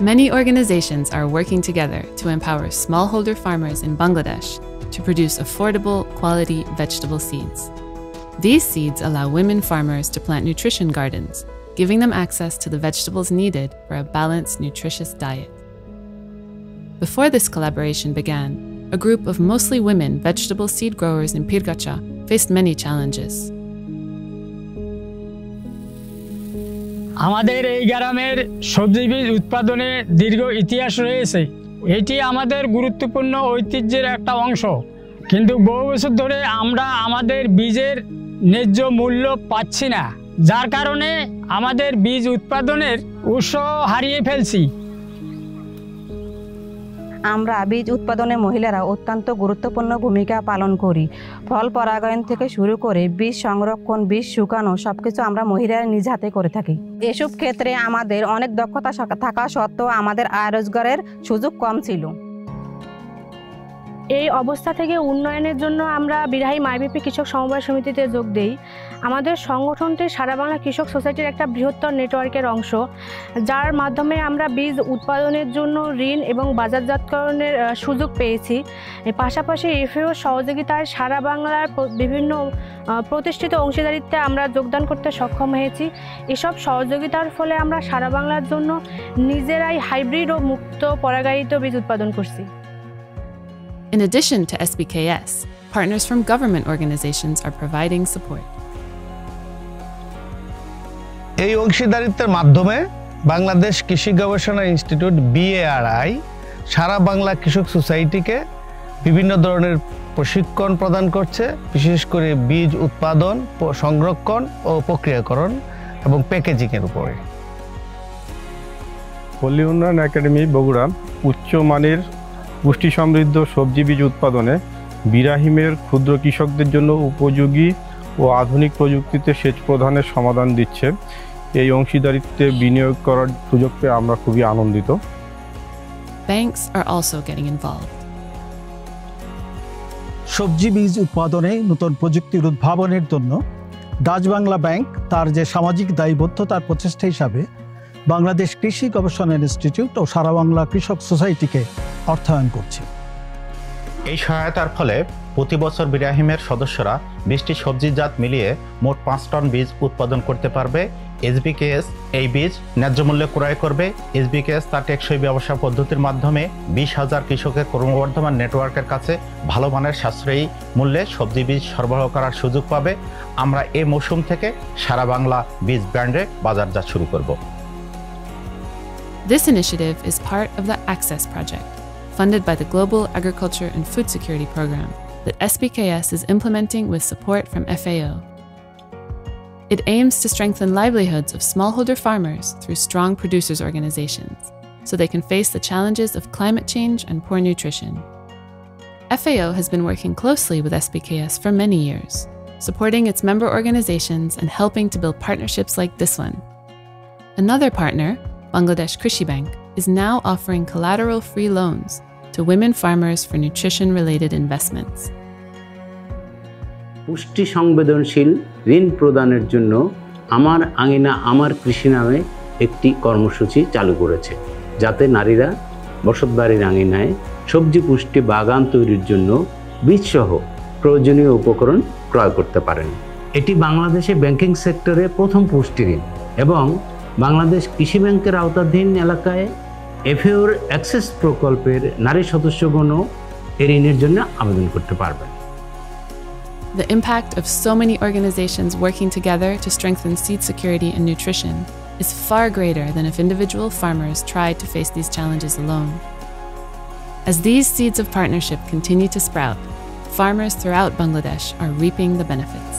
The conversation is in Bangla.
Many organizations are working together to empower smallholder farmers in Bangladesh to produce affordable, quality vegetable seeds. These seeds allow women farmers to plant nutrition gardens, giving them access to the vegetables needed for a balanced, nutritious diet. Before this collaboration began, a group of mostly women vegetable seed growers in Pirgacha faced many challenges. আমাদের এই গ্রামের সবজি বীজ উৎপাদনে দীর্ঘ ইতিহাস রয়েছে। এটি আমাদের গুরুত্বপূর্ণ ঐতিহ্যের একটা অংশ। কিন্তু বহু বছর ধরে আমরা আমাদের বীজের ন্যায্য মূল্য পাচ্ছি না। যার কারণে আমাদের বীজ উৎপাদনের উৎস হারিয়ে ফেলছি। আমরা বীজ উৎপাদনে মহিলারা অত্যন্ত গুরুত্বপূর্ণ ভূমিকা পালন করি। ফল পরাগায়ন থেকে শুরু করে বীজ সংরক্ষণ, বীজ শুকানো সব কিছু আমরা মহিলারা নিজ হাতে করে থাকি। এসব ক্ষেত্রে আমাদের অনেক দক্ষতা থাকা সত্ত্বেও আমাদের আয় রোজগারের সুযোগ কম ছিল। এই অবস্থা থেকে উন্নয়নের জন্য আমরা বিরাহী মাইবিপি কৃষক সমবায় সমিতিতে যোগ দেই। আমাদের সংগঠনটি সারা বাংলা কৃষক সোসাইটির একটা বৃহত্তর নেটওয়ার্কের অংশ, যার মাধ্যমে আমরা বীজ উৎপাদনের জন্য ঋণ এবং বাজারজাতকরণের সুযোগ পেয়েছি। পাশাপাশি এফএও সহযোগিতায় সারা বাংলার বিভিন্ন প্রতিষ্ঠিত অংশীদারিত্বে আমরা যোগদান করতে সক্ষম হয়েছি। এসব সহযোগিতার ফলে আমরা সারা বাংলার জন্য নিজেরাই হাইব্রিড ও মুক্ত পরাগায়িত বীজ উৎপাদন করছি। In addition to SBKS, partners from government organizations are providing support. এই অংশীদারিত্বের মাধ্যমে বাংলাদেশ কৃষি গবেষণা ইনস্টিটিউট বিএআরআই সারা বাংলা কৃষক সোসাইটিকে বিভিন্ন ধরনের প্রশিক্ষণ প্রদান করছে বিশেষ করে বীজ উৎপাদন সংরক্ষণ ও প্রক্রিয়াকরণ এবং প্যাকেজিংয়ের উপরে পল্লী উন্নয়ন একাডেমি বগুড়া উচ্চমানের পুষ্টি সমৃদ্ধ সবজি বীজ উৎপাদনে বিরাহিমের ক্ষুদ্র কৃষকদের জন্য উপযোগী ও আধুনিক প্রযুক্তিতে সেচ প্রধানের সমাধান দিচ্ছে এই অংশীদারিত্বে বিনিয়োগ করার সুযোগ পেয়ে আমরা খুবই আনন্দিত Banks are also getting involved. সবজি বীজ উৎপাদনে নতুন প্রযুক্তির উদ্ভাবনের জন্য ডাচ বাংলা ব্যাংক তার যে সামাজিক দায়বদ্ধতার প্রচেষ্টা হিসাবে বাংলাদেশ কৃষি গবেষণা ইনস্টিটিউট ও সারা বাংলা কৃষক সোসাইটিকে অর্থায়ন করছে। এই সহায়তার ফলে প্রতি বছর বিরাহিমের সদস্যরা বিশটি সবজি জাত মিলিয়ে মোট পাঁচ টন বীজ উৎপাদন করতে পারবে। এসবিকেএস এই বীজ ন্যায্য মূল্যে ক্রয় করবে। এসবিকেএস তার টেকসই ব্যবসা পদ্ধতির মাধ্যমে বিশ হাজার কৃষকের ক্রমবর্ধমান নেটওয়ার্কের কাছে ভালো মানের সাশ্রয়ী মূল্যে সবজি বীজ সরবরাহ করার সুযোগ পাবে। আমরা এ মৌসুম থেকে সারা বাংলা বীজ ব্র্যান্ডে বাজারজাত শুরু করব। This initiative is part of the Access Project, funded by the Global Agriculture and Food Security Program that SBKS is implementing with support from FAO. It aims to strengthen livelihoods of smallholder farmers through strong producers' organizations so they can face the challenges of climate change and poor nutrition. FAO has been working closely with SBKS for many years, supporting its member organizations and helping to build partnerships like this one. Another partner, Bangladesh Krishi Bank, is now offering collateral free loans to women farmers for nutrition related investments. পুষ্টি সংবেদনশীল ঋণ প্রদানের জন্য আমার আঙিনা আমার কৃষি নামে একটি কর্মসূচি চালু করেছে যাতে নারীরা বসতবাড়ির আঙিনায় সবজি পুষ্টি বাগান তৈরির জন্য বীজসহ প্রয়োজনীয় উপকরণ ক্রয় করতে পারেন এটি বাংলাদেশে ব্যাংকিং সেক্টরে প্রথম পুষ্টি ঋণ এবং বাংলাদেশ কৃষি ব্যাংকের আওতাধীন এলাকায় এফএওর অ্যাক্সেস প্রকল্পের নারী সদস্যগণও এ ঋণের জন্য আবেদন করতে পারবেন The impact of so many organizations working together to strengthen seed security and nutrition is far greater than if individual farmers tried to face these challenges alone. As these seeds of partnership continue to sprout, farmers throughout Bangladesh are reaping the benefits.